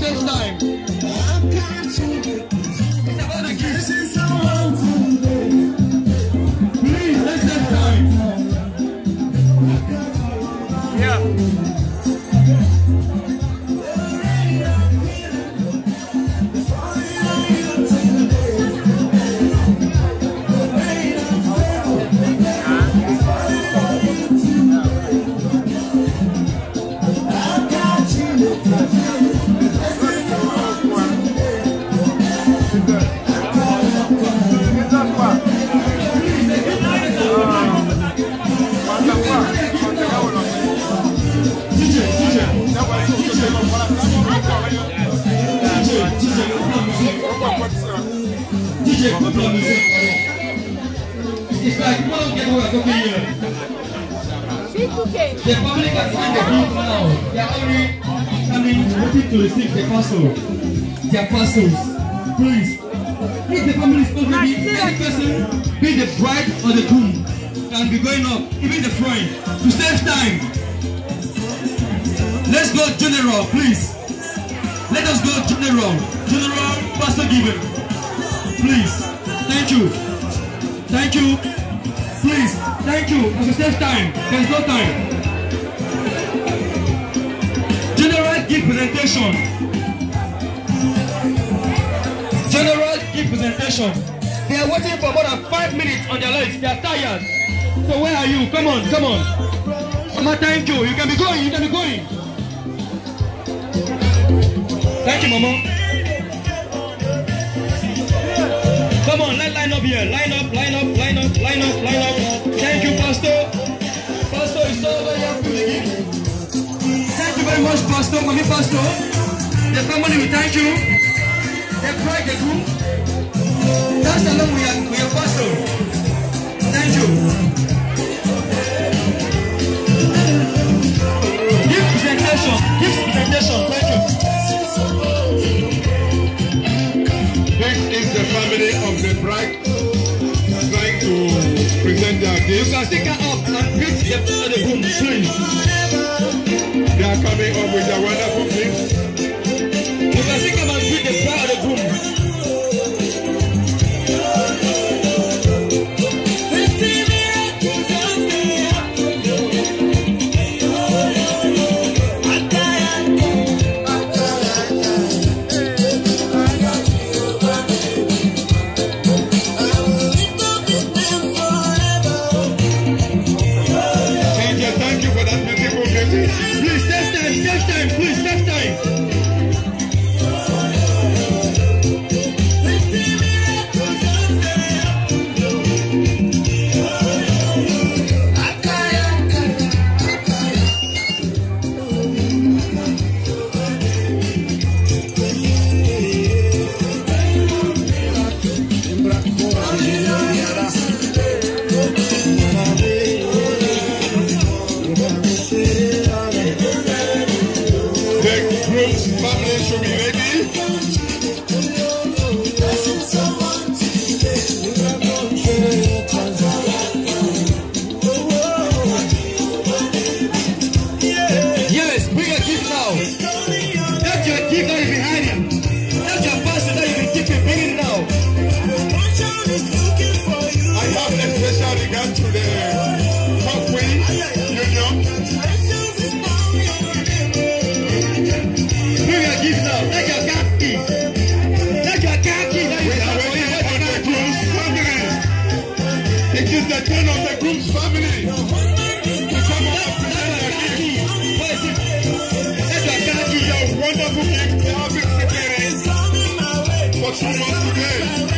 Let's time. It's about the gifts. Please, let's time. Yeah. DJ, music. It's like you don't get what I'm talking here. B2K. The public has signed the bill now. They are already coming, waiting to receive the parcel. Their parcels. Please. If the family is supposed to ready, any person, be the bride or the groom, can be going up, even the friend, to save time. Let's go general, please. Let us go general. General Pastor Given. Please. Thank you. Thank you. Please. Thank you. As you save time. There is no time. General gift presentation. General gift presentation. They are waiting for more than five minutes on their legs. They are tired. So where are you? Come on, come on. Mama, thank you. You can be going. You can be going. Thank you, Mama. Up here. Line up, line up, line up, line up, line up. Thank you, Pastor. Pastor very happy with. Thank you very much, Pastor, Mommy Pastor. The family, we thank you. The bride, the groom. That's along You can stick her up and greet the, the groom, please. They are coming up with their wonderful gifts. Time, please, Family should be ready. Turn of the groom's family to come present their gift. Been for today.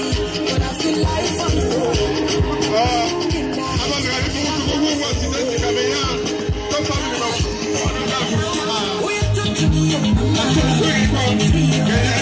Yeah.